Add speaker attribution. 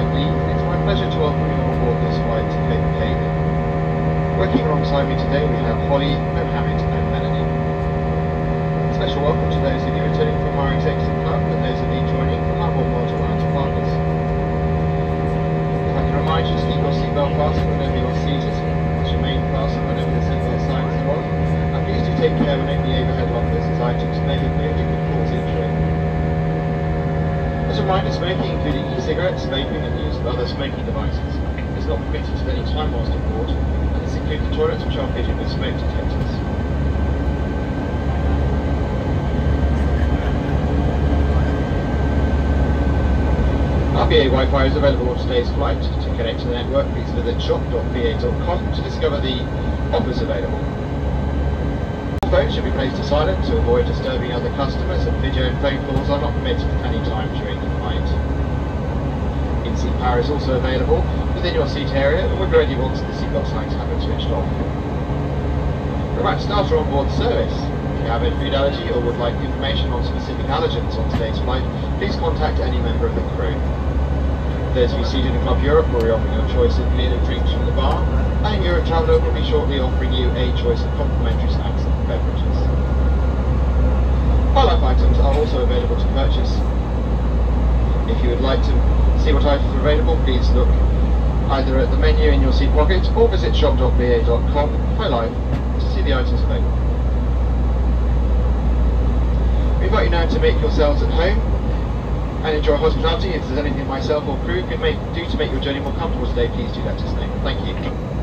Speaker 1: it's my pleasure to welcome you on board this flight to Cape Cape. Working alongside me today we have Holly, Mohammed and Melanie. A special welcome to those of you returning from our executive club and those of you joining from our oneworld partners. If I can remind you to keep your seatbelt fastened whenever you're seated, to remain fastened whenever the seatbelt signs are on, and please do take care when opening the overhead lockers as items may be moved and could cause injury. As a reminder, smoking, including e-cigarettes, vaping and the use of other smoking devices, is not permitted at any time whilst on board, and this includes the toilets which are fitted with smoke detectors. RBA Wi-Fi is available on today's flight. To connect to the network, please visit shop.ba.com to discover the offers available. All phones should be placed to silent to avoid disturbing other customers and video and phone calls are not permitted at any time during the flight. In-seat power is also available within your seat area and be ready once the seatbelt signs have been switched off. Right, starter on board service. If you have a food allergy or would like information on specific allergens on today's flight, please contact any member of the crew. Those of you seated in Club Europe will be offering your choice of meal and drinks from the bar, and Euro Traveller will be shortly offering you a choice of complimentary snacks beverages. High Life items are also available to purchase. If you would like to see what items are available, please look either at the menu in your seat pocket or visit shop.ba.com High Life to see the items available. We invite you now to make yourselves at home and enjoy hospitality. If there's anything myself or crew can make, do to make your journey more comfortable today, please do let us know. Thank you.